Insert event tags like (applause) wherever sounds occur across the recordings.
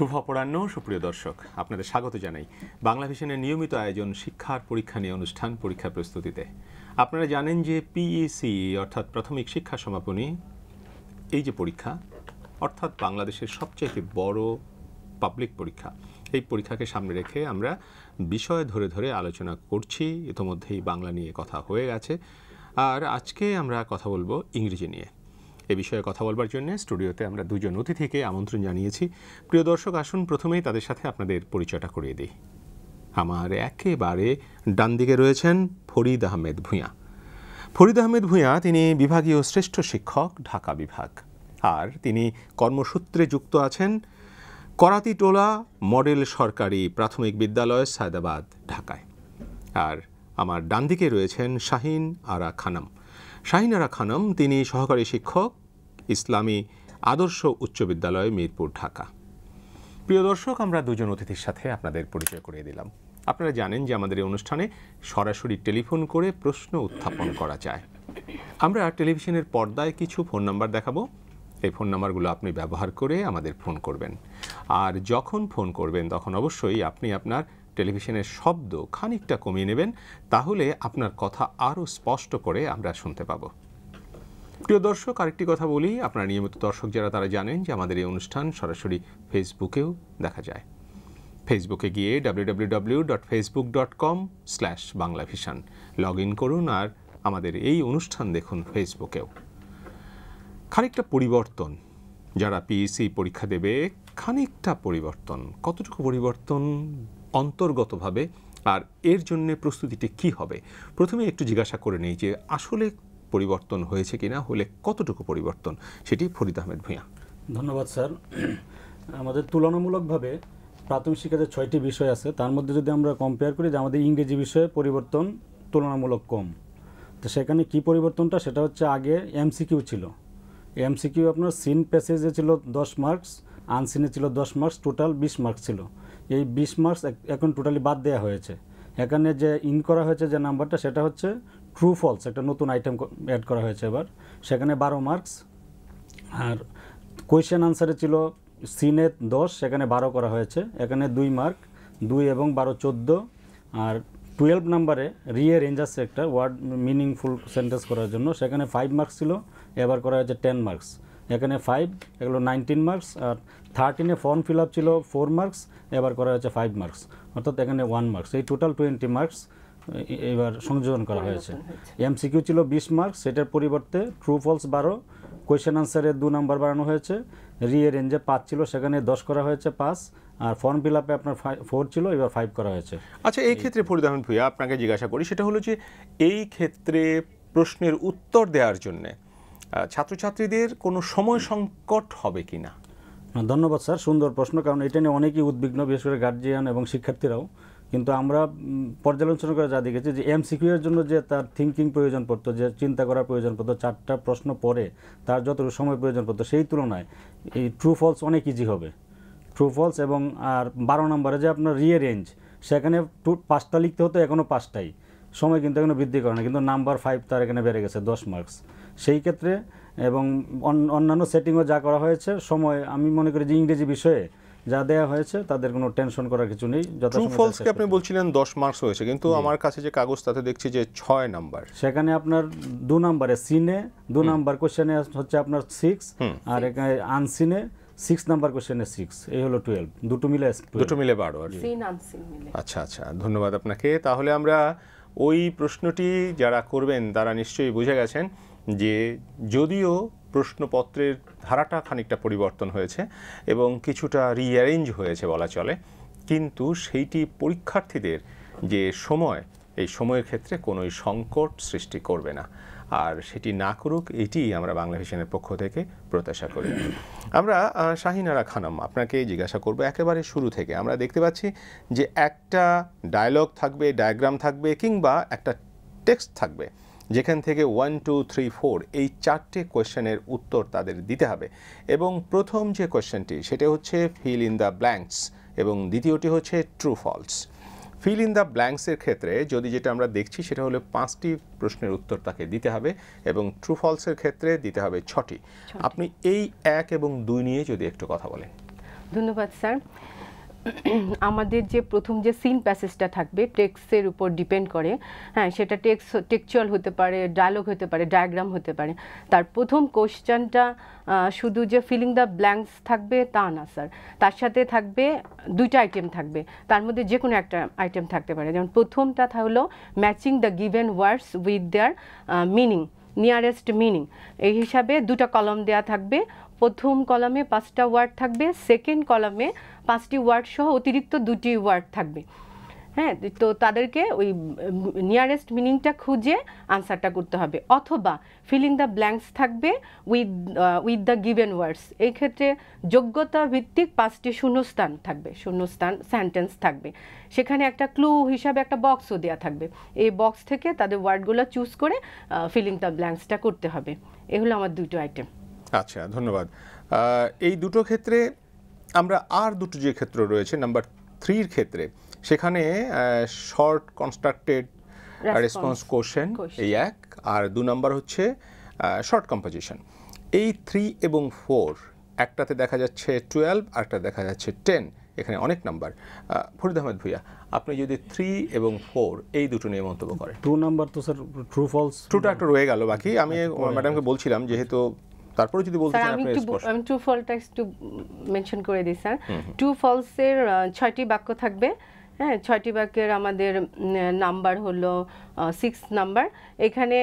শুভ অপরাহ্ন সুপ্রিয় দর্শক, আপনাদের স্বাগত জানাই বাংলা ভিশনের নিয়মিত আয়োজন শিক্ষার পরীক্ষা নিয়ে অনুষ্ঠান পরীক্ষা প্রস্তুতিতে। আপনারা জানেন যে পিইসি অর্থাৎ প্রাথমিক শিক্ষা সমাপনী, এই যে পরীক্ষা, অর্থাৎ বাংলাদেশের সবচেয়ে বড় পাবলিক পরীক্ষা, এই পরীক্ষাকে সামনে রেখে আমরা বিষয় ধরে ধরে আলোচনা করছি। ইতোমধ্যেই বাংলা নিয়ে কথা হয়ে গেছে। আর আজকে আমরা কথা বলব ইংরেজি নিয়ে। এ বিষয়ে কথা বলবার জন্য স্টুডিওতে আমরা দুজন অতিথিকে আমন্ত্রণ জানিয়েছি। প্রিয় দর্শক, আসুন প্রথমেই তাদের সাথে আপনাদের পরিচয়টা করিয়ে দিই। আমার একেবারে ডান দিকে রয়েছেন ফরিদ আহমেদ ভূঁইয়া। ফরিদ আহমেদ ভূঁইয়া তিনি বিভাগীয় শ্রেষ্ঠ শিক্ষক, ঢাকা বিভাগ। আর তিনি কর্মসূত্রে যুক্ত আছেন করাতিটোলা মডেল সরকারি প্রাথমিক বিদ্যালয়, সায়দাবাদ, ঢাকায়। আর আমার ডান দিকে রয়েছেন শাহিন আরা খানম। শাহিন আরা খানম, তিনি সহকারী শিক্ষক ইসলামী আদর্শ উচ্চ বিদ্যালয় মিরপুর, ঢাকা। প্রিয় দর্শক, আমরা দুজন অতিথির সাথে আপনাদের পরিচয় করিয়ে দিলাম। আপনারা জানেন যে আমাদের এই অনুষ্ঠানে সরাসরি টেলিফোন করে প্রশ্ন উত্থাপন করা যায়। আমরা টেলিভিশনের পর্দায় কিছু ফোন নাম্বার দেখাবো। এই ফোন নাম্বারগুলো আপনি ব্যবহার করে আমাদের ফোন করবেন। আর যখন ফোন করবেন, তখন অবশ্যই আপনি আপনার টেলিভিশনের শব্দ খানিকটা কমিয়ে নেবেন, তাহলে আপনার কথা আরও স্পষ্ট করে আমরা শুনতে পাবো। প্রিয় দর্শক, আরেকটি কথা বলি। আপনারা নিয়মিত দর্শক যারা, তারা জানেন যে আমাদের এই অনুষ্ঠান সরাসরি ফেসবুকেও দেখা যায়। ফেসবুকে গিয়ে W dot Facebook dot com slash Bangla Vision log in করুন আর আমাদের এই অনুষ্ঠান দেখুন ফেসবুকেও। খানিকটা পরিবর্তন, যারা পিইসি পরীক্ষা দেবে, খানিকটা পরিবর্তন, কতটুকু পরিবর্তন অন্তর্গতভাবে, আর এর জন্য প্রস্তুতিটি কি হবে? প্রথমে একটু জিজ্ঞাসা করে নেই যে আসলে পরিবর্তন হয়েছে কিনা, হলে কতটুকু পরিবর্তন, সেটি ফরিদ আহমেদ ভূঁইয়া। ধন্যবাদ, স্যার। আমাদের তুলনামূলকভাবে প্রাথমিক শিক্ষাতে ছয়টি বিষয় আছে। তার মধ্যে যদি আমরা কম্পেয়ার করি যে আমাদের ইংরেজি বিষয়ে পরিবর্তন তুলনামূলক কম, তো সেখানে কি পরিবর্তনটা? সেটা হচ্ছে আগে এমসিকিউ ছিল। এমসিকিউ আপনার সিন প্যাসেজে ছিল দশ মার্কস আনসিনে ছিল দশ মার্কস টোটাল বিশ মার্কস ছিল। এই বিশ মার্কস এখন টোটালি বাদ দেওয়া হয়েছে। এখানে যে ইন করা হয়েছে যে নাম্বারটা সেটা হচ্ছে ট্রু ফলস একটা নতুন আইটেম অ্যাড করা হয়েছে এবার। সেখানে বারো মার্কস আর কোয়েশ্চেন আনসারে ছিল সিনে দশ, সেখানে বারো করা হয়েছে। এখানে দুই মার্ক দুই এবং বারো চোদ্দ। আর টুয়েলভ নাম্বারে রিয়ে রেঞ্জ আছে একটা ওয়ার্ড মিনিংফুল সেন্টেন্স করার জন্য। সেখানে ফাইভ মার্কস ছিল, এবার করা হয়েছে টেন মার্কস এখানে ফাইভ এগুলো নাইনটিন মার্কস আর থার্টিনে ফর্ম ফিল আপ ছিল ফোর মার্কস এবার করা হয়েছে ফাইভ মার্কস অর্থাৎ এখানে ওয়ান মার্কস এই টোটাল টোয়েন্টি মার্কস এবার সংযোজন করা হয়েছে। এমসিকিউ ছিল বিশ মার্কস সেটার পরিবর্তে ট্রু ফলস বারো কোয়েশ্চেন আনসারে দু নাম্বার বাড়ানো হয়েছে রিয়ে রেঞ্জে পাঁচ ছিল সেখানে দশ করা হয়েছে পাঁচ আর ফর্ম ফিল আপে আপনার ফোর ছিল এবার ফাইভ করা হয়েছে। আচ্ছা এই ক্ষেত্রে ফরিদ আহমেদ ভূঁইয়া আপনাকে জিজ্ঞাসা করি সেটা হলো যে এই ক্ষেত্রে প্রশ্নের উত্তর দেওয়ার জন্যে ছাত্রছাত্রীদের কোনো সময় সংকট হবে কি না না, ধন্যবাদ স্যার সুন্দর প্রশ্ন কারণ এটা নিয়ে অনেকেই উদ্বিগ্ন বিশেষ করে গার্জিয়ান এবং শিক্ষার্থীরাও। কিন্তু আমরা পর্যালোচনা করে যা দেখেছি যে এমসিকিউ এর জন্য যে তার থিঙ্কিং প্রয়োজন পড়তো, যে চিন্তা করার প্রয়োজন পড়তো, চারটা প্রশ্ন পরে তার যতটুকু সময় প্রয়োজন পড়তো, সেই তুলনায় এই ট্রু ফলস অনেক ইজি হবে। ট্রু ফলস এবং, আর বারো নম্বরে যে আপনার রিয়ে রেঞ্জ সেখানে টু, পাঁচটা লিখতে হতো এখনও পাঁচটাই। সময় কিন্তু এখনও বৃদ্ধি করে না, কিন্তু নাম্বার ফাইভ তার এখানে বেড়ে গেছে, দশ মার্কস সেই ক্ষেত্রে, এবং অন্যান্য সেটিংও যা করা হয়েছে, সময়, আমি মনে করি যে ইংরেজি বিষয়ে যা দেওয়া হয়েছে তাদের কোনো টেনশন করার কিছু নেই ট্রু ফলসকে আপনি বলছিলেন দশ মার্কস হয়েছে কিন্তু আমার কাছে যে কাগজ তাতে দেখছি যে ছয় নাম্বার সেখানে আপনার দু নম্বরে সিনে দু নাম্বার কোশ্চেনে হচ্ছে আপনার সিক্স আর এখানে আনসিনে সিক্স নাম্বার কোশ্চেনে সিক্স এই হলো টুয়েলভ দুটো মিলে 12 দুটো মিলে বারো আর কি। সিন আনসিন মিলে। আচ্ছা আচ্ছা ধন্যবাদ আপনাকে। তাহলে আমরা ওই প্রশ্নটি যারা করবেন তারা নিশ্চয়ই বুঝে গেছেন। যে যদিও প্রশ্নপত্রের ধারাটা খানিকটা পরিবর্তন হয়েছে এবং কিছুটা রিঅ্যারেঞ্জ হয়েছে বলা চলে, কিন্তু সেইটি পরীক্ষার্থীদের যে সময়, এই সময়ের ক্ষেত্রে কোনোই সংকট সৃষ্টি করবে না। আর সেটি না করুক এটি আমরা বাংলা ভিশনের পক্ষ থেকে প্রত্যাশা করি। আমরা শাহিনারা খানম, আপনাকে জিজ্ঞাসা করব একেবারে শুরু থেকে। আমরা দেখতে পাচ্ছি যে একটা ডায়লগ থাকবে ডায়াগ্রাম থাকবে কিংবা একটা টেক্সট থাকবে। যেখান থেকে ওয়ান টু থ্রি ফোর এই চারটে কোয়েশ্চেনের উত্তর তাদের দিতে হবে। এবং প্রথম যে কোয়েশ্চেনটি সেটা হচ্ছে ফিল ইন দ্য ব্ল্যাঙ্কস এবং দ্বিতীয়টি হচ্ছে true false fill in the ব্ল্যাঙ্কসের ক্ষেত্রে যদি যেটা আমরা দেখছি সেটা হলো পাঁচটি প্রশ্নের উত্তর তাকে দিতে হবে এবং ট্রু ফলসের ক্ষেত্রে দিতে হবে ছটি। আপনি এই এক এবং দুই নিয়ে যদি একটু কথা বলেন। ধন্যবাদ স্যার। (clears throat) আমাদের যে প্রথম যে সিন প্যাসেজটা থাকবে টেক্সের উপর ডিপেন্ড করে হ্যাঁ সেটা টেক্স টেক্সচুয়াল হতে পারে ডায়লগ হতে পারে ডায়াগ্রাম হতে পারে। তার প্রথম কোশ্চেনটা শুধু যে ফিলিং দ্য ব্ল্যাঙ্কস থাকবে তা না স্যার তার সাথে থাকবে, দুইটা আইটেম থাকবে। তার মধ্যে যে কোনো একটা আইটেম থাকতে পারে। যেমন প্রথমটা হলো matching the given words with their meaning nearest meaning এই হিসাবে দুটো কলম দেয়া থাকবে। প্রথম কলামে পাঁচটা ওয়ার্ড থাকবে সেকেন্ড কলামে পাঁচটি ওয়ার্ড সহ অতিরিক্ত দুটি ওয়ার্ড থাকবে। হ্যাঁ তো তাদেরকে ওই নিয়ারেস্ট মিনিংটা খুঁজে আনসারটা করতে হবে। অথবা ফিলিং দ্য ব্ল্যাঙ্কস থাকবে with with the given words এই ক্ষেত্রে যোগ্যতা ভিত্তিক পাঁচটি শূন্যস্থান থাকবে, শূন্যস্থান সেন্টেন্স থাকবে। সেখানে একটা ক্লু হিসাবে একটা বক্সও দেওয়া থাকবে। এই বক্স থেকে তাদের ওয়ার্ডগুলো চুজ করে ফিলিং দ্য ব্ল্যাঙ্কসটা করতে হবে। এগুলো আমার দুটো আইটেম আচ্ছা ধন্যবাদ। এই দুটো ক্ষেত্রে আমরা আর দুটো যে ক্ষেত্র রয়েছে নাম্বার থ্রির ক্ষেত্রে সেখানে শর্ট কনস্ট্রাক্টেড রেসপন্স কোশ্চেন এই এক আর দু নাম্বার হচ্ছে শর্ট কম্পোজিশন এই থ্রি এবং ফোর একটাতে দেখা যাচ্ছে টুয়েলভ আরটা দেখা যাচ্ছে টেন এখানে অনেক নাম্বার। ফরিদ আহমেদ ভুইয়া আপনি যদি থ্রি এবং ফোর এই দুটো নিয়ে মন্তব্য করেন। টু নাম্বার তো স্যার ট্রু ফলস ট্রুটা একটা রয়ে গেল বাকি আমি ম্যাডামকে বলছিলাম যেহেতু তারপরে যদি বলতে চান আমি একটু আমি ট্রু ফলটা একটু মেনশন করে দিই স্যার। ট্রু ফলসের ছয়টি বাক্য থাকবে। হ্যাঁ ছয়টি বাক্যের আমাদের নাম্বার হলো সিক্স নাম্বার এখানে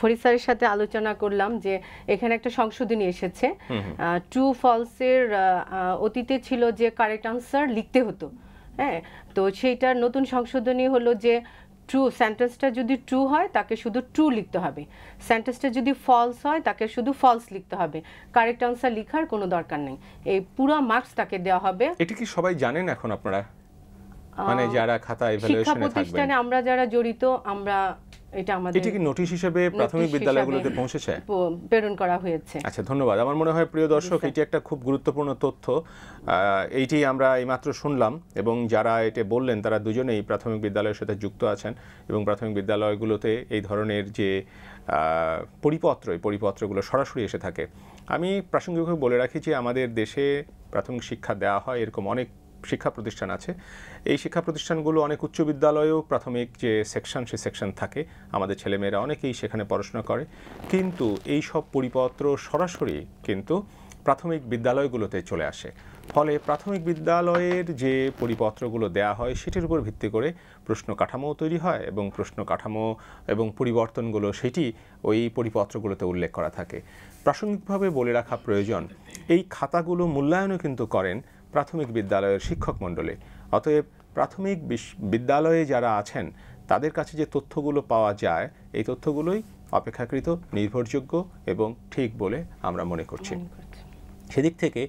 ফরিদ স্যারের সাথে আলোচনা করলাম যে এখানে একটা সংশোধনী এসেছে। ট্রু ফলসের অতীতে ছিল যে কারেক্ট আনসার লিখতে হতো। হ্যাঁ তো সেইটার নতুন সংশোধনী হলো যে ট্রু সেন্টেন্সটা যদি ট্রু হয় তাকে শুধু ট্রু লিখতে হবে। সেন্টেন্সটা যদি ফলস হয় তাকে শুধু ফলস লিখতে হবে। কারেক্ট আনসার লেখার কোনো দরকার নেই। এই পুরো মার্কস তাকে দেওয়া হবে। এটা কি সবাই জানেন এখন আপনারা? মানে যারা খাতা শিক্ষা ইভ্যালুয়েশনে থাকবেন। প্রতিষ্ঠানে আমরা যারা জড়িত আমরা এটা আমাদের এটা কি নোটিশ হিসেবে প্রাথমিক বিদ্যালয়গুলোতে পৌঁছেছে? প্রেরণ করা হয়েছে। আচ্ছা ধন্যবাদ। আমার মনে হয় প্রিয় দর্শক এটি একটা খুব গুরুত্বপূর্ণ তথ্য। এইটি আমরা এইমাত্র শুনলাম এবং যারা এটা বললেন তারা দুজনেই প্রাথমিক বিদ্যালয়ের সাথে যুক্ত আছেন এবং প্রাথমিক বিদ্যালয়গুলোতে এই ধরনের যে পরিপত্র এই পরিপত্রগুলো সরাসরি এসে থাকে। আমি প্রাসঙ্গিকভাবে বলে রাখি যে আমাদের দেশে প্রাথমিক শিক্ষা দেওয়া হয় এরকম অনেক শিক্ষা প্রতিষ্ঠান আছে। এই শিক্ষা প্রতিষ্ঠানগুলো অনেক উচ্চ বিদ্যালয়েও প্রাথমিক যে সেকশন, সে সেকশন থাকে। আমাদের ছেলেমেয়েরা অনেকেই সেখানে পড়াশোনা করে। কিন্তু এই সব পরিপত্র সরাসরি কিন্তু প্রাথমিক বিদ্যালয়গুলোতে চলে আসে। ফলে প্রাথমিক বিদ্যালয়ের যে পরিপত্রগুলো দেয়া হয়, সেটির উপর ভিত্তি করে প্রশ্ন কাঠামো তৈরি হয় এবং প্রশ্ন কাঠামো এবং পরিবর্তনগুলো সেটি ওই পরিপত্রগুলোতে উল্লেখ করা থাকে। প্রাসঙ্গিকভাবে বলে রাখা প্রয়োজন, এই খাতাগুলো মূল্যায়নও কিন্তু করেন প্রাথমিক বিদ্যালয়ের শিক্ষক মণ্ডলী। অতএব প্রাথমিক বিদ্যালয়ে যারা আছেন তাদের কাছে যে তথ্যগুলো পাওয়া যায় এই তথ্যগুলোই অপেক্ষাকৃত নির্ভরযোগ্য এবং ঠিক বলে আমরা মনে করছি। সেদিক থেকে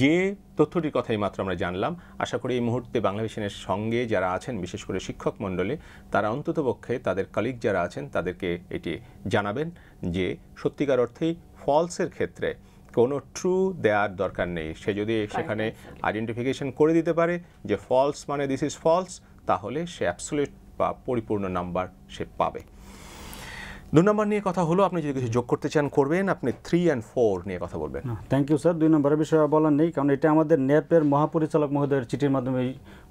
যে তথ্যটির কথাই মাত্র আমরা জানলাম আশা করি এই মুহূর্তে বাংলাদেশের সঙ্গে যারা আছেন বিশেষ করে শিক্ষক মণ্ডলী তারা অন্ততপক্ষে তাদের কালিগ যারা আছেন তাদেরকে এটি জানাবেন যে সত্যিকার অর্থেই ফলসের ক্ষেত্রে কোনো ট্রু দেওয়ার দরকার নেই। সে যদি সেখানে আইডেন্টিফিকেশন করে দিতে পারে যে ফলস মানে দিস ইজ ফলস তাহলে সে অ্যাবসোলিউট বা পরিপূর্ণ নাম্বার সে পাবে। দু নম্বর নিয়ে কথা হলো আপনি যদি কিছু যোগ করতে চান করবেন। আপনি থ্রি অ্যান্ড ফোর নিয়ে কথা বলবেন। থ্যাংক ইউ স্যার দুই নম্বরের বিষয়ে বলার নেই কারণ এটা আমাদের ন্যাপের মহাপরিচালক মহোদয়ের চিঠির মাধ্যমে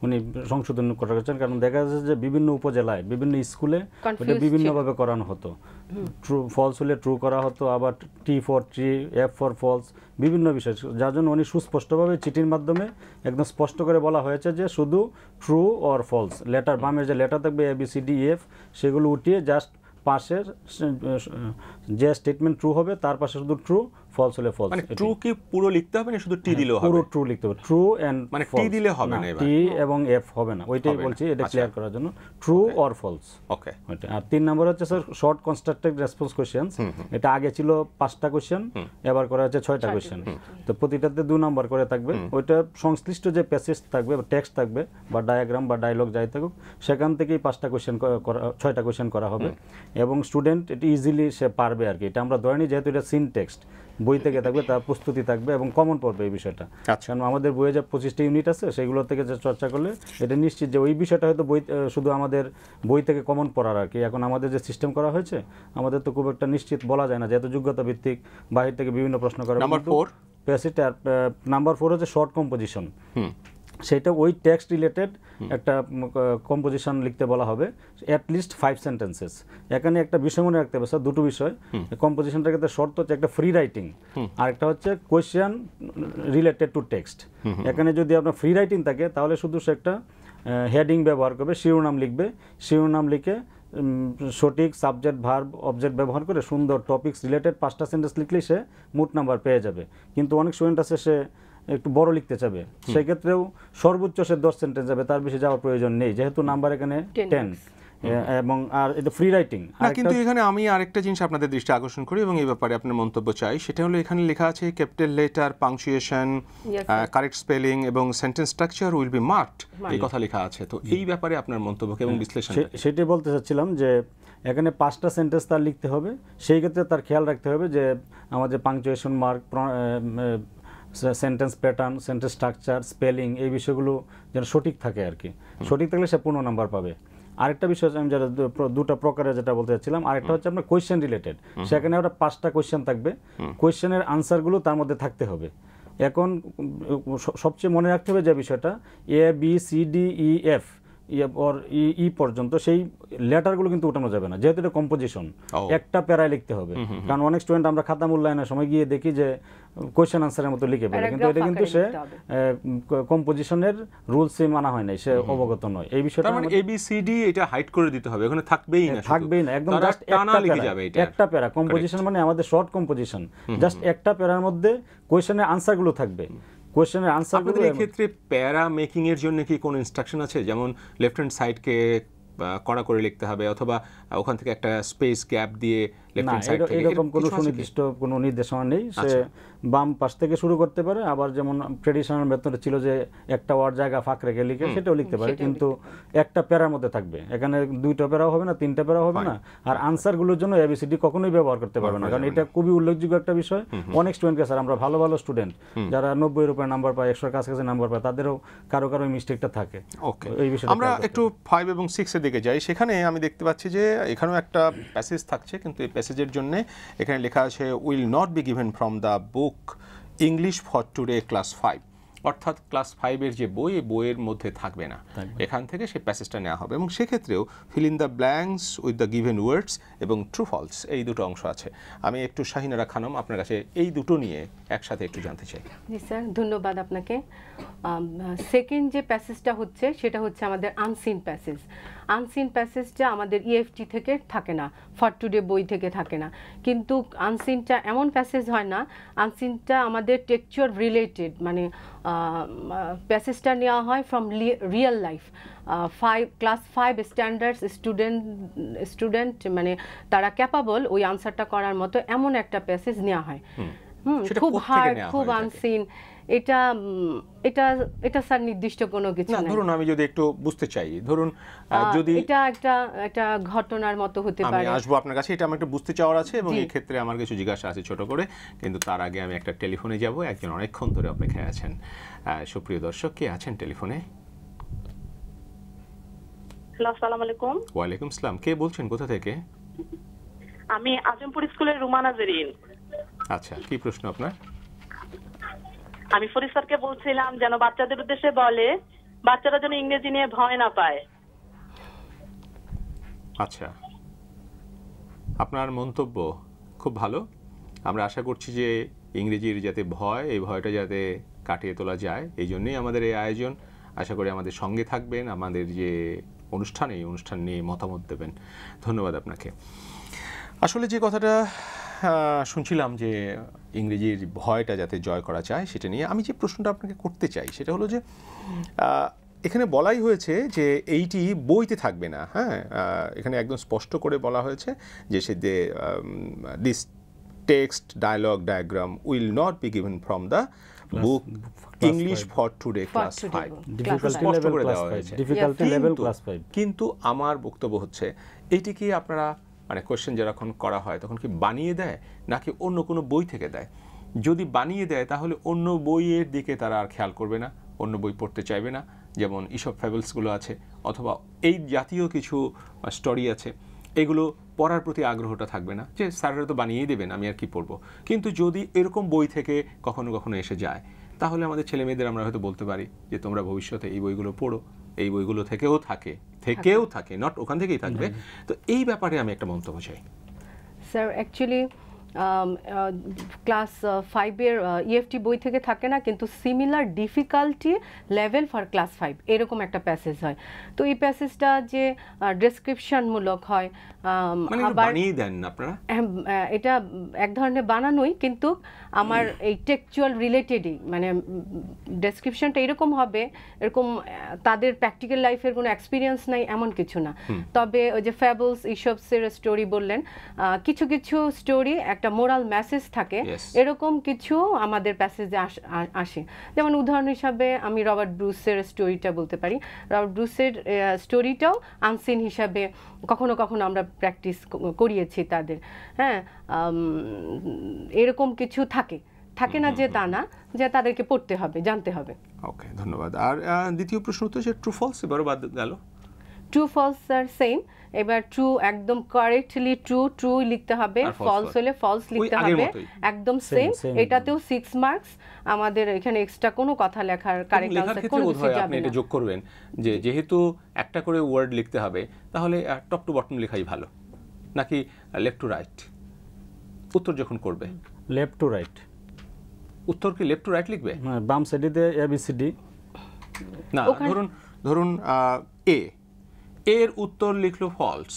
উনি সংশোধন করা হয়েছেন কারণ দেখা যাচ্ছে যে বিভিন্ন উপজেলায় বিভিন্ন স্কুলে এটা বিভিন্নভাবে করানো হতো। ট্রু ফলস হলে ট্রু করা হতো আবার T for true F for false বিভিন্ন বিষয় যার জন্য উনি সুস্পষ্টভাবে চিঠির মাধ্যমে একদম স্পষ্ট করে বলা হয়েছে যে শুধু ট্রু অর ফলস লেটার বামের যে লেটার থাকবে A B C D F সেগুলো উঠিয়ে জাস্ট পাশের যে স্টেটমেন্ট ট্রু হবে তার পাশে শুধু ট্রু ফলস হলে ফলস মানে ট্রু কি পুরো লিখতে হবে না শুধু টি দিলেও হ্যাঁ, পুরো ট্রু লিখতে হবে। ট্রু এন্ড মানে T দিলে হবে না এবার। টি এবং এফ হবে না। ওইটাই বলছি এটা আচ্ছা। ক্লিয়ার করার জন্য। ট্রু অর ফলস ওকে ওইটা। আর তিন নম্বর হচ্ছে sir short constructed response questions এটা আগে ছিল পাঁচটা কোশ্চেন এবার করা হচ্ছে ছয়টা কোশ্চেন তো প্রতিটাতে দু নম্বর করে থাকবে। ওইটা সংশ্লিষ্ট যে প্যাসেজ থাকবে বা টেক্সট থাকবে বা ডায়াগ্রাম বা ডায়লগ যাই থাকুক সেখান থেকেই পাঁচটা কোশ্চেন করা ছয়টা কোশ্চেন করা হবে। এবং স্টুডেন্ট এটা ইজিলি সে পারবে আর কি। এটা আমরা ধরে নিই যেহেতু এটা সিন টেক্সট বই থেকে থাকবে তার প্রস্তুতি থাকবে এবং কমন পড়বে এই বিষয়টা। আচ্ছা। কারণ আমাদের বইয়ে যা পঁচিশটা ইউনিট আছে সেগুলো থেকে যে চর্চা করলে এটা নিশ্চিত যে ওই বিষয়টা হয়তো বই শুধু আমাদের বই থেকে কমন পড়ার আর কি। এখন আমাদের যে সিস্টেম করা হয়েছে আমাদের তো খুব একটা নিশ্চিত বলা যায় না যেহেতু যোগ্যতা ভিত্তিক বাহির থেকে বিভিন্ন প্রশ্ন করে। নাম্বার ফোর নাম্বার ফোর হচ্ছে শর্ট কম্পোজিশন হুম। সেটা ওই টেক্সট রিলেটেড একটা কম্পোজিশন লিখতে বলা হবে অ্যাট লিস্ট ফাইভ সেন্টেন্সেস এখানে একটা বিষয় মনে রাখতে হবে স্যার দুটো বিষয়। কম্পোজিশনটার ক্ষেত্রে শর্ত হচ্ছে একটা ফ্রি রাইটিং আর একটা হচ্ছে কোয়েশ্চেন রিলেটেড টু টেক্সট এখানে যদি আপনার ফ্রি রাইটিং থাকে তাহলে শুধু সে একটা হেডিং ব্যবহার করবে শিরোনাম লিখবে। শিরোনাম লিখে সঠিক সাবজেক্ট ভার্ব অবজেক্ট ব্যবহার করে সুন্দর টপিক্স রিলেটেড পাঁচটা সেন্টেন্স লিখলেই সে মোট নাম্বার পেয়ে যাবে। কিন্তু অনেক স্টুডেন্ট আছে সে একটু বড় লিখতে চাবে। সেক্ষেত্রেও সর্বোচ্চ সে দশ সেন্টেন্স যাবে তার বেশি যাওয়ার প্রয়োজন নেই যেহেতু নাম্বার এখানে 10 টেন এবং আর এটা ফ্রি রাইটিং না কিন্তু এখানে আমি আরেকটা জিনিস আপনাদের দৃষ্টি আকর্ষণ করি এবং এই ব্যাপারে আপনার মন্তব্য চাই। সেটা হলো এখানে লেখা আছে capital letter punctuation correct spelling এবং sentence structure will be marked এই কথা লেখা আছে। তো এই ব্যাপারে আপনার মন্তব্য এবং বিশ্লেষণ সেটাই বলতে চাচ্ছিলাম যে এখানে পাঁচটা সেন্টেন্স তার লিখতে হবে। সেই ক্ষেত্রে তার খেয়াল রাখতে হবে যে আমাদের punctuation mark sentence pattern sentence structure spelling এই বিষয়গুলো যেন সঠিক থাকে আর কি। সঠিক থাকলে সে পূর্ণ নাম্বার পাবে। আরেকটা বিষয় আমি যেটা দুটো প্রকারে যেটা বলতে চাচ্ছিলাম আরেকটা হচ্ছে আপনার কোয়েশ্চেন রিলেটেড সেখানে ওটা পাঁচটা কোয়েশ্চেন থাকবে। কোয়েশ্চেনের আনসারগুলো তার মধ্যে থাকতে হবে। এখন সবচেয়ে মনে রাখতে হবে যে বিষয়টা A B C D E F or E E পর্যন্ত সেই লেটারগুলো কিন্তু উঠানো যাবে না। যেহেতু এটা কম্পোজিশন একটা প্যারায় লিখতে হবে। কারণ অনেক স্টুডেন্ট আমরা খাতা মূল্যায়নের সময় গিয়ে দেখি যে কোয়েশ্চেন আনসারের মতো লিখে ফেলে। কিন্তু এটা কিন্তু সে। কম্পোজিশনের রুলসে মানা হয় নাই। সে অবগত নয়। এই বিষয়টা মানে আমাদের- এবিসিডি এটা হাইড করে দিতে হবে। ওখানে থাকবেই না থাকবেই না। একদম জাস্ট টানা একটা লিখে প্যারা। যাবে এটা। একটা প্যারা। কম্পোজিশন মানে আমাদের শর্ট কম্পোজিশন জাস্ট একটা প্যারার মধ্যে কোয়েশ্চেনের আনসারগুলো থাকবে। কোয়েশ্চেনের আনসার আপনাদের এই ক্ষেত্রে প্যারা মেকিং এর জন্য কি কোনো ইনস্ট্রাকশন আছে? যেমন লেফট হ্যান্ড সাইডকে কড়া করে লিখতে হবে অথবা ওখান থেকে একটা স্পেস গ্যাপ দিয়ে লেফট হ্যান্ড সাইড থেকে এরকম কোনো সুনির্দিষ্ট কোনো নির্দেশনা নেই। সে আচ্ছা। বাম পাশ থেকে শুরু করতে পারে আবার যেমন ট্রেডিশনাল মেথড ছিল যে একটা ওয়ার্ড জায়গা ফাঁক রেখে লিখে সেটাও লিখতে পারে কিন্তু একটা প্যারার মধ্যে থাকবে। এখানে দুইটা প্যারাও হবে না তিনটা প্যারাও হবে না। আর আনসারগুলোর জন্য এবিসিডি কখনোই ব্যবহার করতে পারবে না কারণ এটা খুবই উল্লেখযোগ্য একটা বিষয়। অনেক স্টুডেন্টকে স্যার আমরা ভালো ভালো স্টুডেন্ট যারা নব্বই উপরে নাম্বার পায় একশোর কাছাকাছি নাম্বার পায় তাদেরও কারও কারও মিস্টেকটা থাকে। ওকে এই বিষয়ে আমরা একটু ফাইভ এবং সিক্সের দিকে যাই। সেখানে আমি দেখতে পাচ্ছি যে এখানেও একটা প্যাসেজ থাকছে কিন্তু এই প্যাসেজের জন্য এখানে লেখা আছে will not be given from the book English for today class five অর্থাৎ ক্লাস ফাইভের যে বই এই বইয়ের মধ্যে থাকবে না। এখান থেকে সেই প্যাসেজটা নেওয়া হবে এবং সেক্ষেত্রেও fill in the blanks with the given words এবং ট্রু ফলস এই দুটো অংশ আছে। আমি একটু শাহিনারা খানম আপনার কাছে এই দুটো নিয়ে একসাথে একটু জানতে চাই। জি স্যার ধন্যবাদ আপনাকে। সেকেন্ড যে প্যাসেজটা হচ্ছে সেটা হচ্ছে আমাদের আনসিন প্যাসেজ আনসিন প্যাসেজটা আমাদের ইএফটি থেকে থাকে না ফর টুডে বই থেকে থাকে না। কিন্তু আনসিনটা এমন প্যাসেজ হয় না আনসিনটা আমাদের টেকচার রিলেটেড মানে প্যাসেজটা নেওয়া হয় from real life five class five standards student student মানে তারা ক্যাপাবল ওই আনসারটা করার মতো এমন একটা প্যাসেজ নেওয়া হয়। হুম। খুব হার্ড খুব আনসিন এটা এটা এটা স্যার নির্দিষ্ট কোনো কিছু না ধরুন আমি যদি একটু বুঝতে চাই ধরুন যদি এটা একটা একটা ঘটনার মতো হতে পারে। আমি আসব আপনার কাছে এটা আমার একটু বুঝতে চাওয়ার আছে এবং। এই ক্ষেত্রে আমার কিছু জিজ্ঞাসা আছে ছোট করে কিন্তু তার আগে আমি একটা টেলিফোনে যাব একজন অনেকক্ষণ ধরে অপেক্ষায় আছেন। আহ, সুপ্রিয় দর্শক কে আছেন টেলিফোনে? আসসালামু আলাইকুম। ওয়ালাইকুম সালাম কে বলছেন কোথা থেকে? আমি আজমপুর স্কুলের রুমানা জেরিন আচ্ছা কি প্রশ্ন আপনার? আমি ফরিদ স্যারকে বলছিলাম যেন বাচ্চাদের উদ্দেশ্যে বলে, বাচ্চারা যেন ইংরেজি নিয়ে ভয় না পায়। আচ্ছা। আপনার মন্তব্য খুব ভালো। আমরা আশা করছি যে ইংরেজির যাতে ভয়, এই ভয়টা যাতে কাটিয়ে তোলা যায়, এই জন্যই আমাদের এই আয়োজন। আশা করি আমাদের সঙ্গে থাকবেন, আমাদের যে অনুষ্ঠান, এই অনুষ্ঠান নিয়ে মতামত দেবেন। ধন্যবাদ আপনাকে। আসলে যে কথাটা শুনছিলাম যে ইংরেজির ভয়টা যাতে জয় করা যায় সেটা নিয়ে আমি যে প্রশ্নটা আপনাকে করতে চাই সেটা হলো যে এখানে বলাই হয়েছে যে এইটি বইতে থাকবে না হ্যাঁ? এখানে একদম স্পষ্ট করে বলা হয়েছে যে সে যে this text dialog diagram will not be given from the book English for today class five স্পষ্ট করে দেওয়া হয়েছে। Difficulty Yes. লেভেল কিন্তু- ক্লাস ফাইভ কিন্তু আমার বক্তব্য হচ্ছে এইটি কি আপনারা মানে কোশ্চেন যখন করা হয়, তখন কি বানিয়ে দেয়? নাকি অন্য কোনো বই থেকে দেয়? যদি বানিয়ে দেয়, তাহলে অন্য বইয়ের দিকে তারা আর খেয়াল করবে না, অন্য বই পড়তে চাইবে না। যেমন ইসব ফ্যাবলসগুলো আছে, অথবা এই জাতীয় কিছু স্টোরি আছে, এগুলো পড়ার প্রতি আগ্রহটা থাকবে না, যে স্যাররা তো বানিয়েই দেবেন, আমি আর কি পড়ব? কিন্তু যদি এরকম বই থেকে কখনো কখনো এসে যায়, তাহলে আমাদের ছেলে মেয়েদের আমরা হয়তো বলতে পারি যে, তোমরা ভবিষ্যতে এই বইগুলো পড়ো, এই বইগুলো থেকেও থাকে। থেকেও থাকে। নট ওখান থেকেই থাকবে। তো এই ব্যাপারে আমি একটা মন্তব্য চাই। স্যার অ্যাকচুয়ালি ক্লাস ফাইভের ইএফটি বই থেকে থাকে না কিন্তু similar difficulty level for class five এরকম একটা প্যাসেজ হয়। তো এই প্যাসেজটা যে ডেসক্রিপশনমূলক হয় মানে হ্যাঁ, এটা এক ধরনের বানানোই কিন্তু আমার এই টেকচুয়াল রিলেটেডই মানে ডেসক্রিপশনটা এরকম হবে এরকম তাদের প্র্যাকটিক্যাল লাইফের কোনো এক্সপিরিয়েন্স নাই এমন কিছু না। তবে ওই যে ফ্যাবলস ইসবসের স্টোরি বললেন কিছু কিছু স্টোরি একটা মোরাল মেসেজ থাকে। এরকম কিছু আমাদের প্যাসেজে আসে যেমন উদাহরণ হিসাবে আমি রবার্ট ব্রুসের স্টোরিটা বলতে পারি। রবার্ট ব্রুসের স্টোরিটাও আনসিন হিসাবে কখনো কখনো আমরা প্র্যাকটিস করিয়েছি তাদের। হ্যাঁ এরকম কিছু থাকে। থাকে না যে তা না যে তাদেরকে পড়তে হবে জানতে হবে। ওকে ধন্যবাদ। আর দ্বিতীয় প্রশ্ন তো সে ট্রু ফলস এবারও বাদ গেল? ট্রু ফলস আর সেম এবার ট্রু একদম কারেক্টলি ট্রু ট্রু লিখতে হবে ফলস হলে? ফলস লিখতে হবে। একদম সেম এটাতেও সিক্স মার্কস আমাদের এখানে এক্সট্রা কোনো কথা লেখার কারেক্ট লেখার আনসার কোনো কিছু হয় যাবে এটা যোগ করবেন যে যেহেতু একটা করে ওয়ার্ড লিখতে হবে তাহলে টপ টু বটম লেখাই ভালো। নাকি লেফট টু রাইট উত্তর যখন করবে। লেফট টু রাইট উত্তর কি লেফট টু রাইট লিখবে? বাম সাইডে এ বি সি ডি না ধরুন ধরুন এ এর উত্তর লিখলো ফলস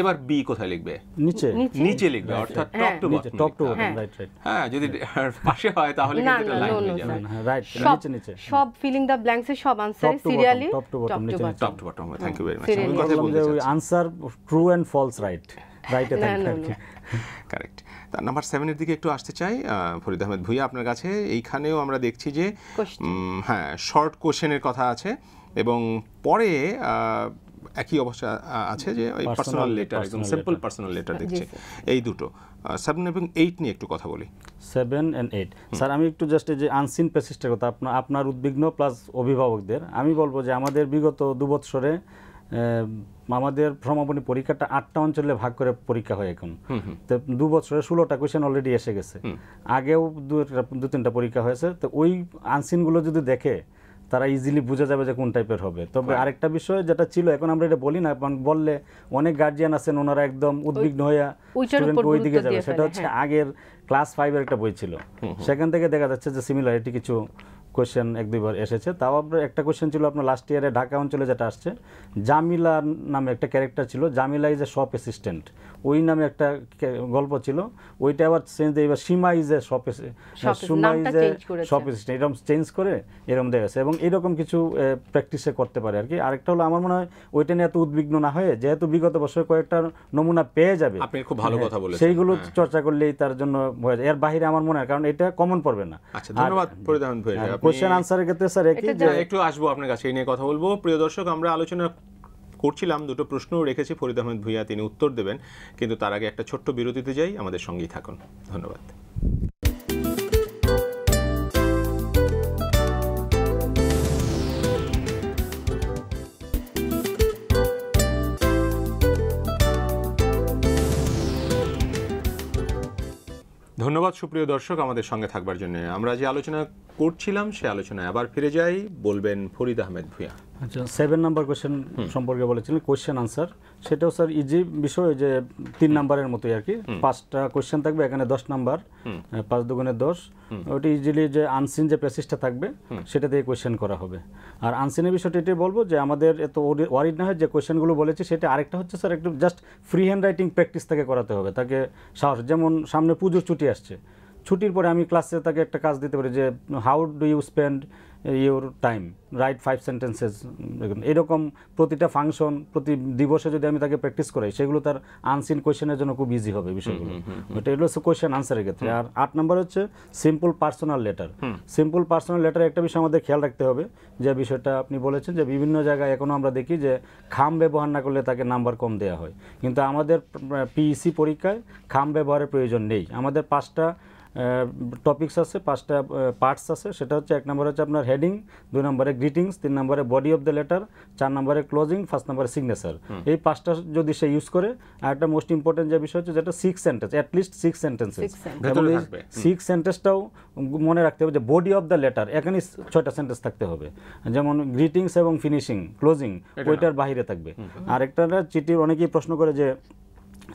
এবার বি কোথায় লিখবে? নিচে। নিচে। লিখবে অর্থাৎ টপ হ্যাঁ। টু বটম টপ টু হ্যাঁ। রাইট রাইট হ্যাঁ যদি (laughs) পাশে হয় তাহলে কিন্তু এটা লাইন হয়ে যাবে। হ্যাঁ রাইট সব নিচে নিচে। সব ফিলিং দ্য ব্ল্যাঙ্কসের সব answer Top to bottom, serially top to bottom, নিচে নিচে। Top to bottom thank you very much আমি কথা বলতে ওই answer true and false right right না, থাকবে না, আর কি না। কারেক্ট তার নাম্বার সেভেনের দিকে একটু আসতে চাই। ফরিদ আহমেদ ভুইয়া আপনার কাছে। এইখানেও আমরা দেখছি যে হ্যাঁ শর্ট কোশ্চেনের কথা আছে। এবং পরে একই অবস্থা আছে যে ওই পার্সোনাল লেটার একদম সিম্পল পার্সোনাল লেটার দেখছি। এই দুটো। সেভেন এবং এইট নিয়ে একটু কথা বলি। সেভেন অ্যান্ড এইট স্যার আমি একটু জাস্ট এই যে আনসিন প্যাসেজটার কথা আপনার আপনার উদ্বিগ্ন প্লাস অভিভাবকদের আমি বলব যে আমাদের বিগত দু বৎসরে আহ, আমাদের সমাপনী পরীক্ষাটা আটটা অঞ্চলে ভাগ করে পরীক্ষা হয় এখন। তো দু বছরে ষোলোটা কোয়েশন অলরেডি এসে গেছে। আগেও দু একটা- দু তিনটা পরীক্ষা হয়েছে। তো ওই আনসিনগুলো যদি দেখে তারা ইজিলি বোঝা যাবে যে কোন টাইপের হবে। তবে আরেকটা বিষয় যেটা ছিল এখন আমরা এটা বলি না এখন বললে অনেক গার্জিয়ান আছেন ওনারা একদম উদ্বিগ্ন স্টুডেন্ট উপর ওই দিকে যাবে। সেটা হচ্ছে হ্যাঁ। আগের ক্লাস ফাইভের একটা বই ছিল। সেখান থেকে দেখা যাচ্ছে যে সিমিলারিটি কিছু কোয়েশ্চেন এক দুইবার এসেছে। তাও আপনার একটা কোয়েশ্চেন ছিল আপনার লাস্ট ইয়ারে ঢাকা অঞ্চলে যেটা আসছে জামিলা নামে একটা ক্যারেক্টার ছিল Jamila is a shop assistant ওই নামে একটা গল্প ছিল। ওইটা আবার চেঞ্জ এবার Seema is a shop Seema is a shop assistant এরকম চেঞ্জ করে এরকম দেখা গেছে। এবং এরকম কিছু প্র্যাকটিসে করতে পারে আর কি আরেকটা হলো আমার মনে হয় ওইটা নিয়ে এত উদ্বিগ্ন না হয়ে যেহেতু বিগত বছর কয়েকটা নমুনা পেয়ে যাবে। আপনি খুব ভালো হ্যাঁ, কথা বলেছেন, সেইগুলো হ্যাঁ। চর্চা করলেই তার জন্য হয়ে যায়। এর বাইরে আমার মনে হয় কারণ এটা কমন পড়বে না। আচ্ছা ধন্যবাদ ভুইয়া আপনি- কোশ্চেন আনসারের ক্ষেত্রে স্যার একটু আসব আপনার কাছে এই নিয়ে কথা বলব। প্রিয় দর্শক আমরা আলোচনা করছিলাম, দুটো প্রশ্নও রেখেছি। ফরিদ আহমেদ ভুইয়া তিনি উত্তর দেবেন। কিন্তু তার আগে একটা ছোট্ট বিরতিতে যাই, আমাদের সঙ্গেই থাকুন। ধন্যবাদ। ধন্যবাদ সুপ্রিয় দর্শক আমাদের সঙ্গে থাকবার জন্য। আমরা যে আলোচনা করছিলাম, সে আলোচনায় আবার ফিরে যাই, বলবেন ফরিদ আহমেদ ভুইয়া। আচ্ছা সেভেন নাম্বার কোশ্চেন সম্পর্কে বলেছিলেন কোশ্চেন আনসার সেটাও স্যার ইজি বিষয় যে তিন নাম্বারের মতোই আর কি। পাঁচটা কোয়েশ্চেন থাকবে এখানে দশ নাম্বার পাঁচ দুগুণে দশ। ওটি ইজিলি যে আনসিন যে প্যাসেজটা থাকবে সেটা দিয়ে কোশ্চেন করা হবে। আর আনসিনের বিষয়টা এটাই বলব যে আমাদের এত ওয়ারিড না হয় যে কোশ্চেনগুলো বলেছি সেটা আরেকটা হচ্ছে স্যার একটু just free hand writing practice তাকে করাতে হবে। তাকে সাহস যেমন সামনে পুজোর ছুটি আসছে। ছুটির পরে আমি ক্লাসে তাকে একটা কাজ দিতে পারি যে how do you spend your time write five sentences এরকম। প্রতিটা ফাংশন প্রতি দিবসে যদি আমি তাকে প্র্যাকটিস করাই সেগুলো তার আনসিন কোয়েশনের জন্য খুব ইজি হবে বিষয়গুলো। ওটা এগুলো হচ্ছে কোয়েশন আনসারের ক্ষেত্রে। আর আট নম্বর হচ্ছে simple personal letter simple personal letter একটা বিষয় আমাদের খেয়াল রাখতে হবে যে বিষয়টা আপনি বলেছেন যে বিভিন্ন জায়গায় এখনও আমরা দেখি যে খাম ব্যবহার না করলে তাকে নাম্বার কম দেওয়া হয়। কিন্তু আমাদের পিইসি পরীক্ষায় খাম ব্যবহারের প্রয়োজন নেই। আমাদের পাঁচটা টপিকস আছে পাঁচটা পার্টস আছে। সেটা হচ্ছে এক নম্বরে হচ্ছে আপনার হেডিং দুই নম্বরে গ্রিটিংস তিন নম্বরে বডি অফ দ্য লেটার চার নম্বরে ক্লোজিং পাঁচ নম্বরে সিগনেচার এই পাঁচটা যদি সে ইউজ করে আর একটা মোস্ট ইম্পর্টেন্ট যে বিষয় হচ্ছে যেটা six sentence at least six sentences. Six সেন্টেন্সটাও মনে রাখতে হবে যে বডি অফ দ্য লেটার এখানে ছয়টা সেন্টেন্স থাকতে হবে। যেমন গ্রিটিংস এবং ফিনিশিং ক্লোজিং ওইটার বাইরে থাকবে। আর একটা চিঠির অনেকেই প্রশ্ন করে যে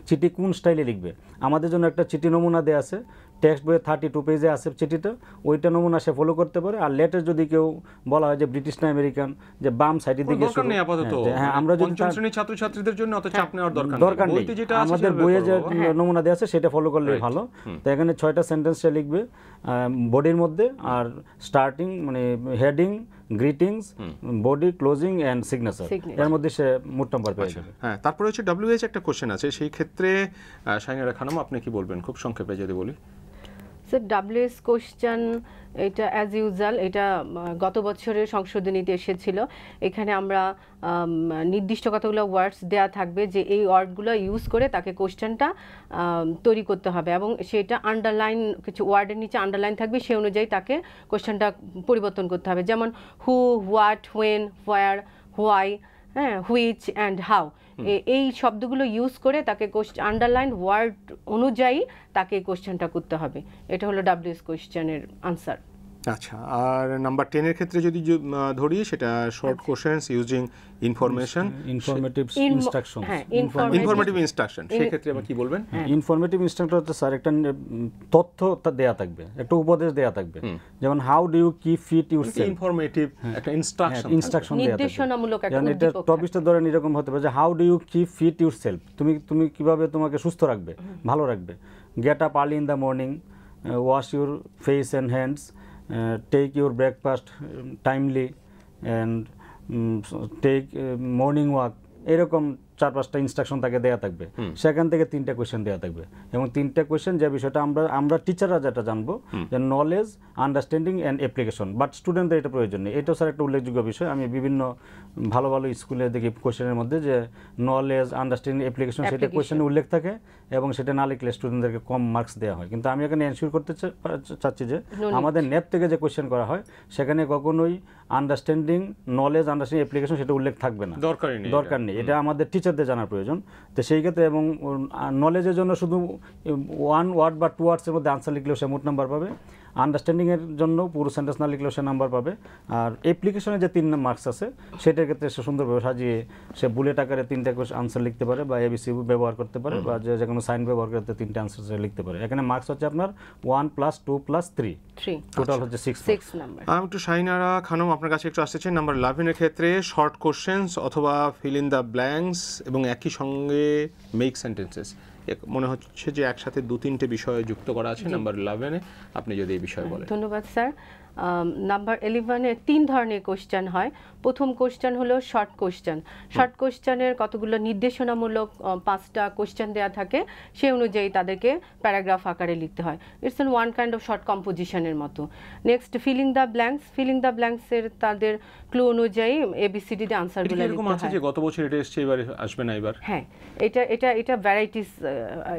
চিঠি কোন স্টাইলে লিখবে? আমাদের জন্য একটা চিঠি নমুনা দেওয়া আছে টেক্সট বইয়ে থার্টি টু পেজে আছে চিঠিটা ওইটা নমুনা সে ফলো করতে পারে। আর লেটার যদি কেউ বলা হয় যে ব্রিটিশ না আমেরিকান যে বাম সাইডের দিকে হ্যাঁ, হ্যাঁ আমরা যদি শ্রেণির ছাত্রছাত্রীদের জন্য অত চাপ নেওয়ার দরকার দরকার নেই। যেটা আমাদের বইয়ে যে নমুনা দেওয়া আছে সেটা ফলো করলে ভালো। তো এখানে ছয়টা সেন্টেন্স সে লিখবে বডির মধ্যে আর স্টার্টিং মানে heading greetings body closing and signature. এর মধ্যে সে মোট নাম্বার পেয়ে যাবে। হ্যাঁ তারপরে হচ্ছে ডব্লিউএইচ একটা কোশ্চেন আছে। সেই ক্ষেত্রে সাইনারা খানম আপনি কি বলবেন? খুব সংক্ষেপে যদি বলি। স্যার ডাব্লিউএস কোশ্চেন এটা অ্যাজ ইউজুয়াল এটা গত বছরের সংশোধনীতে এসেছিল। এখানে আমরা নির্দিষ্ট কতগুলো ওয়ার্ডস দেয়া থাকবে যে এই ওয়ার্ডগুলো ইউজ করে তাকে কোশ্চেনটা তৈরি করতে হবে এবং সেটা আন্ডারলাইন কিছু ওয়ার্ডের নিচে আন্ডারলাইন থাকবে সেই অনুযায়ী তাকে কোশ্চেনটা পরিবর্তন করতে হবে। যেমন who what when where why হ্যাঁ হুইচ অ্যান্ড হাউ এই শব্দগুলো ইউজ করে তাকে আন্ডারলাইন ওয়ার্ড অনুযায়ী তাকে কোশ্চেনটা করতে হবে। এটা হলো ডাব্লিউএস কোশ্চেনের আনসার আচ্ছা আর নাম্বার টেনের ক্ষেত্রে যদি ধরি সেটা short questions using information informative instruction হ্যাঁ, ইনফরমেটিভ ইনস্ট্রাকশন সেক্ষেত্রে আবার কি বলবেন? ইনফরমেটিভ ইনস্ট্রাকশন হচ্ছে স্যার একটা তথ্য দেয়া থাকবে একটা উপদেশ দেয়া থাকবে। যেমন how do you keep fit yourself informative একটা ইনস্ট্রাকশন ইনস্ট্রাকশন দেয়া থাকবে। নির্দেশনামূলক একটা যেমন এটা টপিকটা ধরেন এরকম হতে পারে যে how do you keep fit yourself তুমি তুমি কীভাবে তোমাকে সুস্থ রাখবে? ভালো রাখবে। Get up early in the morning wash your face and hands take your breakfast timely and take morning walk এরকম চার পাঁচটা ইনস্ট্রাকশন তাকে দেওয়া থাকবে। সেখান থেকে তিনটা কোয়েশ্চেন দেওয়া থাকবে। এবং তিনটা কোয়েশ্চেন যে বিষয়টা আমরা আমরা টিচাররা যেটা জানব যে knowledge understanding and application but স্টুডেন্টদের এটা প্রয়োজন নেই। এটাও স্যার একটা উল্লেখযোগ্য বিষয়। আমি বিভিন্ন ভালো ভালো স্কুলে দেখি কোয়েশ্চেনের মধ্যে যে নলেজ আন্ডারস্ট্যান্ডিং অ্যাপ্লিকেশন সেটা. কোয়েশ্চেনে উল্লেখ থাকে এবং সেটা না লিখলে স্টুডেন্টদেরকে কম মার্কস দেওয়া হয়। কিন্তু আমি এখানে এনশিওর করতে চাচ্ছি যে আমাদের নেপ থেকে যে কোয়েশ্চেন করা হয় সেখানে কখনোই আন্ডারস্ট্যান্ডিং নলেজ আন্ডারস্ট্যান্ডিং অ্যাপ্লিকেশন সেটা উল্লেখ থাকবে না। দরকার নেই দরকার নেই। এটা আমাদের টিচারদের জানার প্রয়োজন। তো সেই ক্ষেত্রে এবং নলেজের জন্য শুধু ওয়ান ওয়ার্ড বা টু ওয়ার্ডসের মধ্যে আনসার লিখলেও সে মোট নাম্বার পাবে। আন্ডারস্ট্যান্ডিংয়ের জন্য পুরো সেন্টেন্স না লিখলেও সে নাম্বার পাবে। আর অ্যাপ্লিকেশনে যে তিন মার্কস আছে সেটার ক্ষেত্রে সে সুন্দরভাবে সাজিয়ে সে বুলেট আকারে তিনটা আনসার লিখতে পারে বা এবিসি ব্যবহার করতে পারে বা যে যে কোনো সাইন ব্যবহার করতে তিনটা আনসার সে লিখতে পারে। এখানে মার্কস হচ্ছে আপনার one plus two plus three three total হচ্ছে সিক্স সিক্স নাম্বার আমি একটু শাহিনারা খানম আপনার কাছে একটু আসতে চাই। নাম্বার ইলেভেনের ক্ষেত্রে শর্ট কোশ্চেন্স অথবা ফিল ইন দ্য ব্ল্যাঙ্কস এবং একই সঙ্গে মেক সেন্টেন্সেস মনে হচ্ছে যে একসাথে দু তিনটে বিষয় যুক্ত করা আছে নাম্বার ইলেভেনে আপনি যদি এই বিষয়ে বলেন। ধন্যবাদ স্যার। নাম্বার ইলেভেনে তিন ধরনের কোশ্চেন হয়। প্রথম কোশ্চেন হলো শর্ট কোশ্চেন শর্ট কোশ্চেনের কতগুলো নির্দেশনামূলক পাঁচটা কোশ্চেন দেওয়া থাকে সেই অনুযায়ী তাদেরকে প্যারাগ্রাফ আকারে লিখতে হয়। It's an one kind of short কম্পোজিশনের মতো। Next filling the blanks filling the ব্ল্যাঙ্কসের তাদের ক্লু অনুযায়ী এবিসিডি এটা আনসারগুলো এরকম আছে যে গত বছর এটা এসছে এবার আসবে না এবার? হ্যাঁ এটা এটা এটা ভ্যারাইটিস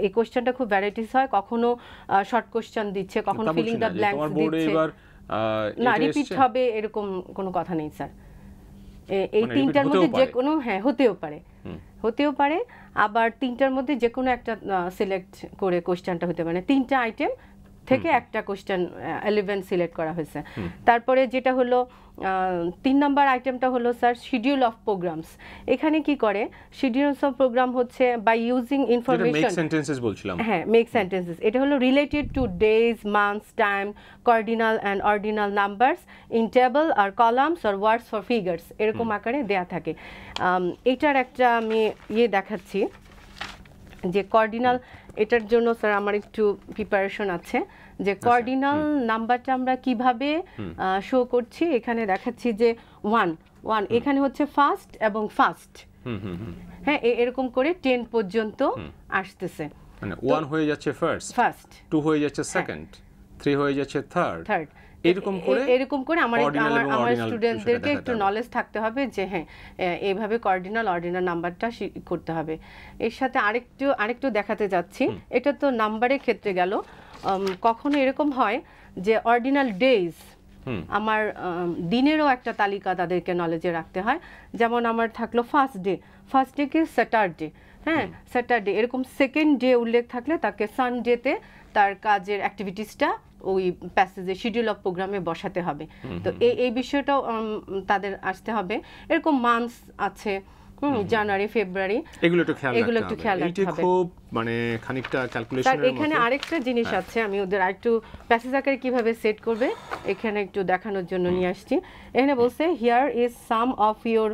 এই কোশ্চেনটা খুব ভ্যারাইটিস হয়। কখনো শর্ট কোশ্চেন দিচ্ছে কখনো ফিলিং দ্য ব্ল্যাঙ্কস দিচ্ছে। না রিপিট হবে এরকম কোনো কথা নেই স্যার এই মানে তিনটার মধ্যে যে কোনো হ্যাঁ হতেও পারে। হতেও পারে আবার তিনটার মধ্যে যে কোনো একটা সিলেক্ট করে কোশ্চেনটা হতে পারে। তিনটা আইটেম থেকে একটা কোশ্চেন এলিভেন সিলেক্ট করা হয়েছে। তারপরে যেটা হলো তিন নম্বর আইটেমটা হলো স্যার শিডিউল অফ প্রোগ্রামস এখানে কি করে? শিডিউলস অফ প্রোগ্রাম হচ্ছে বাই ইউজিং ইনফরমেশন সেন্টেন্সেস বলছিলাম। হ্যাঁ মেক সেন্টেন্সেস এটা হলো related to days months time cardinal and ordinal numbers in table R columns আর ওয়ার্ডস ফর ফিগার্স এরকম আকারে দেয়া থাকে। এটার একটা আমি ইয়ে দেখাচ্ছি যে কর্ডিনাল এটার জন্য স্যার আমার একটু প্রিপারেশন আছে। যে কর্ডিনাল নাম্বারটা আমরা কীভাবে শো করছি এখানে দেখাচ্ছি যে ওয়ান ওয়ান এখানে হচ্ছে ফার্স্ট এবং ফার্স্ট হ্যাঁ এরকম করে টেন পর্যন্ত আসতেছে। মানে ওয়ান হয়ে যাচ্ছে ফার্স্ট ফার্স্ট টু হয়ে যাচ্ছে সেকেন্ড থ্রি হয়ে যাচ্ছে থার্ড থার্ড এরকম করে এরকম করে আমার আমার স্টুডেন্টদেরকে একটু নলেজ থাকতে হবে যে হ্যাঁ এইভাবে কর্ডিনাল অর্ডিনাল নাম্বারটা করতে হবে। এর সাথে আরেকটু আরেকটু দেখাতে যাচ্ছি। এটা তো নাম্বারের ক্ষেত্রে গেল। কখনো এরকম হয় যে অর্ডিনাল ডেজ আমার দিনেরও একটা তালিকা তাদেরকে নলেজে রাখতে হয়। যেমন আমার থাকল ফার্স্ট ডে ফার্স্ট ডে কি স্যাটারডে হ্যাঁ স্যাটারডে এরকম সেকেন্ড ডে উল্লেখ থাকলে তাকে সানডেতে তার কাজের অ্যাক্টিভিটিসটা ওই প্যাসেজে শিডিউল অফ প্রোগ্রামে বসাতে হবে। তো এই এই বিষয়টাও তাদের আসতে হবে। এরকম মান্থস আছে। হুম জানুয়ারি ফেব্রুয়ারি। এগুলো একটু খেয়াল এগুলো একটু খেয়াল রাখতে হবে। খুব মানে খানিকটা ক্যালকুলেশনের এখানে আরেকটা জিনিস আছে আমি ওদের আরেকটু প্যাসেজ আকারে কীভাবে সেট করবে এখানে একটু দেখানোর জন্য নিয়ে আসছি। এখানে বলছে here is some of your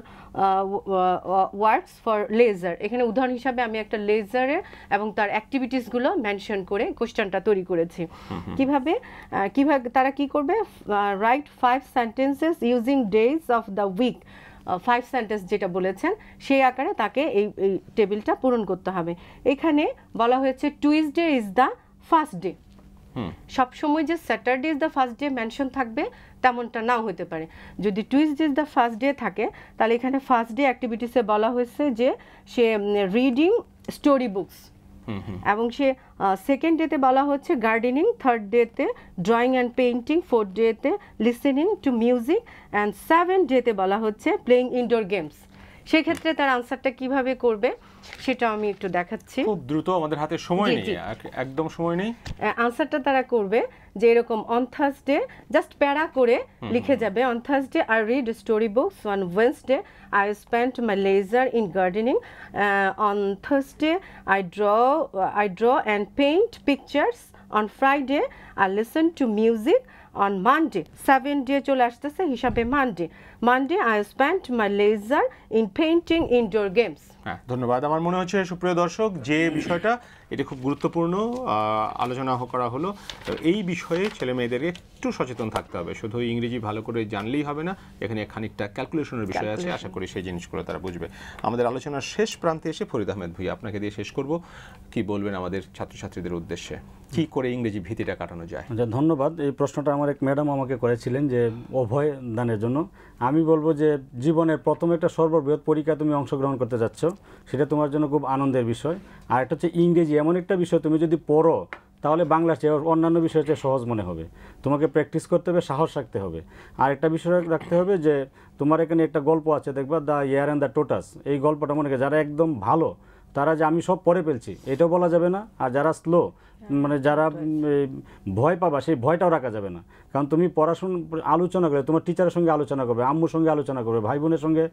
works for leisure এখানে উদাহরণ হিসাবে আমি একটা লেজারের এবং তার অ্যাক্টিভিটিসগুলো মেনশন করে কোশ্চেনটা তৈরি করেছি। কীভাবে কীভাবে তারা কি করবে? Write five sentences using days of the week five sentence যেটা বলেছেন সেই আকারে তাকে এই এই টেবিলটা পূরণ করতে হবে। এখানে বলা হয়েছে Tuesday is the first day সবসময় যে Saturday is the first day mention থাকবে তেমনটা নাও হতে পারে। যদি Tuesday is the first day থাকে তাহলে এখানে ফার্স্ট ডে অ্যাক্টিভিটিসে বলা হয়েছে যে সে রিডিং স্টোরি বুকস এবং সে সেকেন্ড ডেতে বলা হচ্ছে গার্ডেনিং থার্ড ডেতে ড্রয়িং অ্যান্ড পেইন্টিং ফোর্থ ডেতে listening to music and seven ডেতে বলা হচ্ছে প্লেইং ইনডোর গেমস সেক্ষেত্রে তার আনসারটা কীভাবে করবে সেটা আমি একটু দেখাচ্ছি। খুব দ্রুত আমাদের হাতে সময় নেই একদম সময় নেই। আনসারটা তারা করবে যে এরকম অন থার্সডে জাস্ট প্যারা করে লিখে যাবে on Thursday I read story books on Wednesday I spend my leisure in gardening on Thursday I draw I draw and paint pictures on Friday I listen to music on Monday seven day চলে আসতেছে হিসাবে Monday Monday I spend my leisure in painting indoor games ধন্যবাদ। আমার মনে হচ্ছে, সুপ্রিয় দর্শক, যে বিষয়টা এটা খুব গুরুত্বপূর্ণ আলোচনা করা হলো। তো এই বিষয়ে ছেলে মেয়েদের একটু সচেতন থাকতে হবে। শুধু ইংরেজি ভালো করে জানলেই হবে না এখানে খানিকটা ক্যালকুলেশনের বিষয় আছে। আশা করি সেই জিনিসগুলো তারা বুঝবে। আমাদের আলোচনার শেষ প্রান্তে এসে ফরিদ আহমেদ ভুইয়া আপনাকে দিয়ে শেষ করব। কি বলবেন আমাদের ছাত্রছাত্রীদের উদ্দেশ্যে? কি করে ইংরেজি ভীতিটা কাটানো যায়? আচ্ছা ধন্যবাদ। এই প্রশ্নটা আমার এক ম্যাডাম আমাকে করেছিলেন যে অভয় দানের জন্য। আমি বলব যে জীবনের প্রথম একটা সর্ববৃহৎ পরীক্ষা তুমি অংশগ্রহণ করতে যাচ্ছ। সেটা তোমার জন্য খুব আনন্দের বিষয়। আর একটা হচ্ছে ইংরেজি এমন একটা বিষয় তুমি যদি পড়ো, তাহলে বাংলা চেয়ে অন্যান্য বিষয়ের চেয়ে সহজ মনে হবে। তোমাকে প্র্যাকটিস করতে হবে, সাহস রাখতে হবে। আর একটা বিষয় রাখতে হবে যে, তোমার এখানে একটা গল্প আছে, দেখবা the hare and the tortoise এই গল্পটা মনে যারা একদম ভালো তারা যে আমি সব পরে ফেলছি এটাও বলা যাবে না। আর যারা স্লো মানে যারা ভয় পাবা সেই ভয়টাও রাখা যাবে না। কারণ তুমি পড়াশোনা আলোচনা করবে তোমার টিচারের সঙ্গে আলোচনা করবে আম্মুর সঙ্গে আলোচনা করবে ভাই বোনের সঙ্গে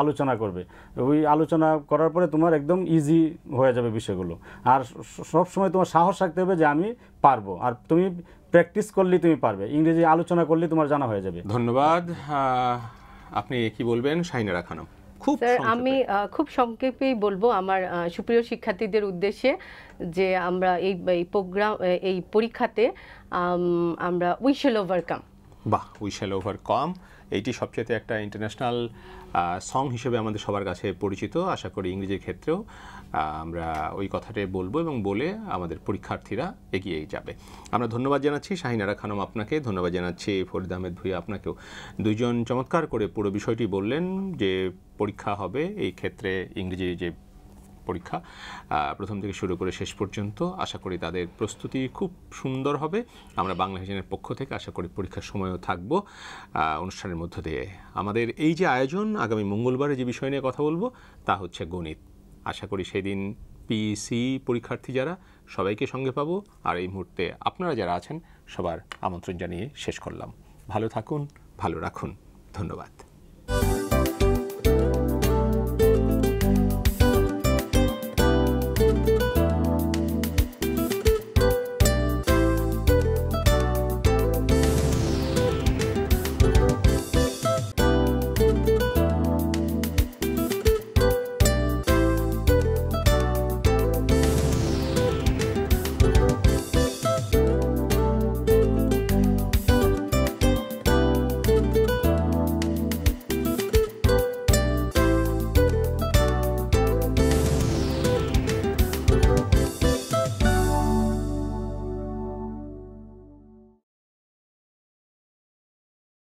আলোচনা করবে। ওই আলোচনা করার পরে তোমার একদম ইজি হয়ে যাবে বিষয়গুলো। আর সব সময় তোমার সাহস রাখতে হবে যে আমি পারব। আর তুমি প্র্যাকটিস করলেই তুমি পারবে। ইংরেজি আলোচনা করলেই তোমার জানা হয়ে যাবে। ধন্যবাদ। আপনি কি বলবেন? শাহিনারা খানম। খুব স্যার আমি খুব সংক্ষেপেই বলব আমার সুপ্রিয় শিক্ষার্থীদের উদ্দেশ্যে যে আমরা এই এই প্রোগ্রাম এই পরীক্ষাতে আমরা উই শ্যাল ওভারকাম। বাহ উই শ্যাল ওভার কম এইটি সবচেয়ে একটা ইন্টারন্যাশনাল সং হিসেবে আমাদের সবার কাছে পরিচিত। আশা করি ইংরেজির ক্ষেত্রেও আমরা ওই কথাটাই বলব এবং বলে আমাদের পরীক্ষার্থীরা এগিয়ে যাবে। আমরা ধন্যবাদ জানাচ্ছি শাহিনারা খানম আপনাকে, ধন্যবাদ জানাচ্ছি ফরিদ আহমেদ ভুইয়া আপনাকেও। দুইজন চমৎকার করে পুরো বিষয়টি বললেন যে পরীক্ষা হবে, এই ক্ষেত্রে ইংরেজি যে পরীক্ষা প্রথম থেকে শুরু করে শেষ পর্যন্ত। আশা করি তাদের প্রস্তুতি খুব সুন্দর হবে। আমরা বাংলা ভিশনের পক্ষ থেকে আশা করি পরীক্ষার সময়ও থাকব। অনুষ্ঠানের মধ্য দিয়ে। আমাদের এই যে আয়োজন, আগামী মঙ্গলবারে যে বিষয় নিয়ে কথা বলব, তা হচ্ছে গণিত। আশা করি সেদিন পিসি পরীক্ষার্থী যারা, সবাইকে সঙ্গে পাবো। আর এই মুহূর্তে আপনারা যারা আছেন, সবার আমন্ত্রণ জানিয়ে শেষ করলাম। ভালো থাকুন, ভালো রাখুন। ধন্যবাদ।